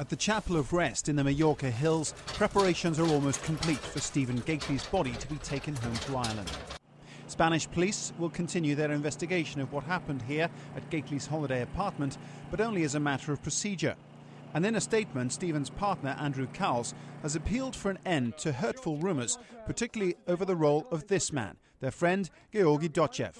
At the Chapel of Rest in the Mallorca Hills, preparations are almost complete for Stephen Gately's body to be taken home to Ireland. Spanish police will continue their investigation of what happened here at Gately's holiday apartment, but only as a matter of procedure. And in a statement, Stephen's partner, Andrew Cowles, has appealed for an end to hurtful rumours, particularly over the role of this man, their friend Georgi Dotchev.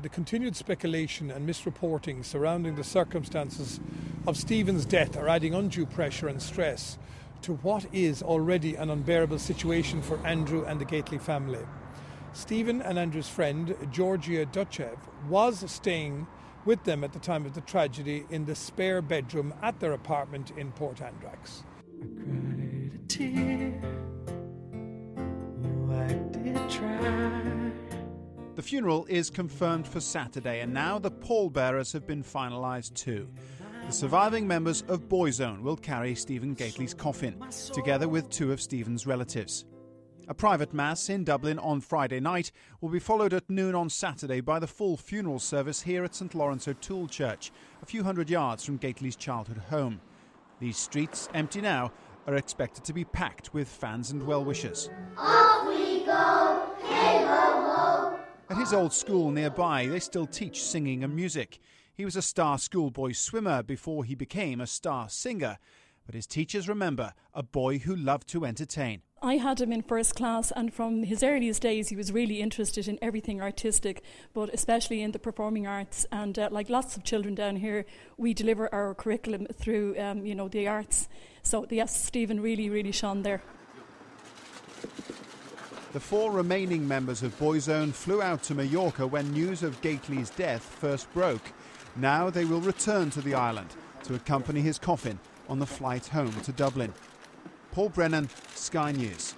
The continued speculation and misreporting surrounding the circumstances of Stephen's death are adding undue pressure and stress to what is already an unbearable situation for Andrew and the Gately family. Stephen and Andrew's friend, Georgi Dotchev, was staying with them at the time of the tragedy in the spare bedroom at their apartment in Port Andratx. The funeral is confirmed for Saturday, and now the pallbearers have been finalised too. The surviving members of Boyzone will carry Stephen Gately's coffin, together with two of Stephen's relatives. A private mass in Dublin on Friday night will be followed at noon on Saturday by the full funeral service here at St Laurence O'Toole Church, a few hundred yards from Gately's childhood home. These streets, empty now, are expected to be packed with fans and well wishers. Off we go, hey ho ho. At his old school nearby, they still teach singing and music. He was a star schoolboy swimmer before he became a star singer, but his teachers remember a boy who loved to entertain. I had him in first class, and from his earliest days, he was really interested in everything artistic, but especially in the performing arts. And uh, like lots of children down here, we deliver our curriculum through, um, you know, the arts. So yes, Stephen really, really shone there. The four remaining members of Boyzone flew out to Mallorca when news of Gately's death first broke. Now they will return to the island to accompany his coffin on the flight home to Dublin. Paul Brennan, Sky News.